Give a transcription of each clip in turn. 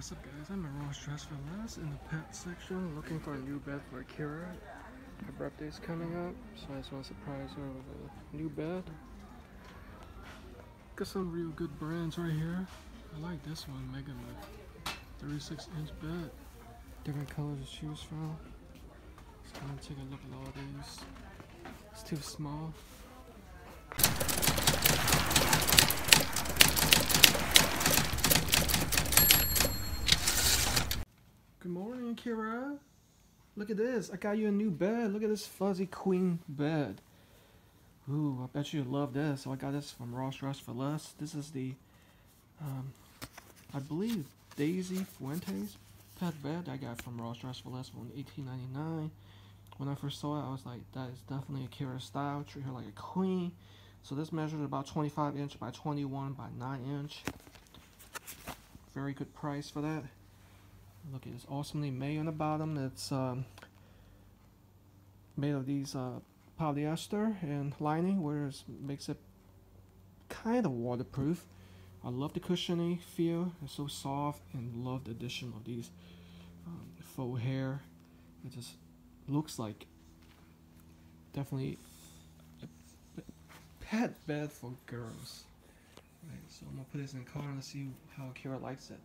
What's up guys, I'm at Ross Dress for Less in the pet section looking for a new bed for Kira. Her birthday's coming up, so I just want to surprise her with a new bed. Got some real good brands right here. I like this one, Megalith. 36 inch bed. Different colors to choose from. Just gonna take a look at all these. It's too small. Good morning, Kira. Look at this. I got you a new bed. Look at this fuzzy queen bed. Ooh, I bet you love this. So I got this from Ross Dress for Less. This is the, um, I believe, Daisy Fuentes pet bed I got from Ross Dress for Less from 1899. When I first saw it, I was like, that is definitely a Kira style. Treat her like a queen. So this measures about 25 inch by 21 by 9 inch. Very good price for that. Look, it's awesomely made on the bottom. It's um, made of these uh, polyester and lining, which makes it kind of waterproof. I love the cushiony feel. It's so soft, and love the addition of these um, faux hair. It just looks like definitely a pet bed for girls. Right, so I'm gonna put this in color and see how Kira likes it.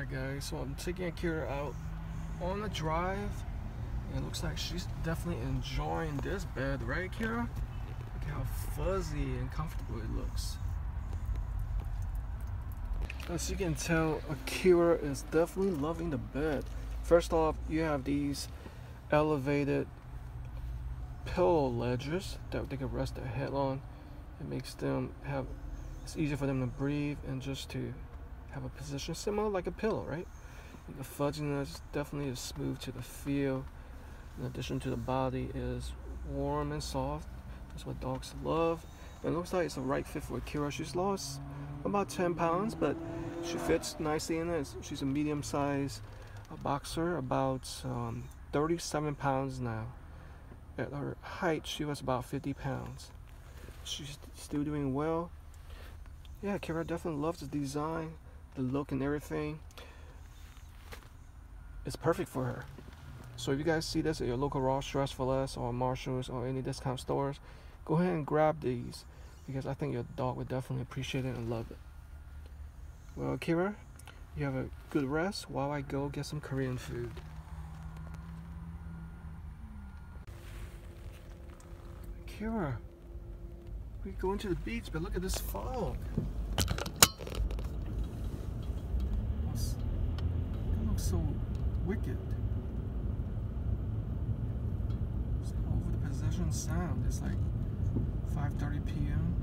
Alright guys, so I'm taking Akira out on the drive. And it looks like she's definitely enjoying this bed, right Kira? Look how fuzzy and comfortable it looks. As you can tell, Akira is definitely loving the bed. First off, you have these elevated pillow ledges that they can rest their head on. It makes them have, it's easier for them to breathe and just to have a position similar like a pillow, right? And the fudginess definitely is smooth to the feel. In addition to the body is warm and soft. That's what dogs love. And it looks like it's a right fit for Akira. She's lost about 10 pounds, but she fits nicely in it. She's a medium-sized uh, boxer, about um, 37 pounds now. At her height, she was about 50 pounds. She's still doing well. Yeah, Kira definitely loves the design the look and everything it's perfect for her. So if you guys see this at your local Ross Dress for Less or Marshalls or any discount stores go ahead and grab these because I think your dog would definitely appreciate it and love it. Well Kira you have a good rest while I go get some Korean food. Kira we're going to the beach but look at this fog so wicked. It's over the possession sound. It's like 5.30 p.m.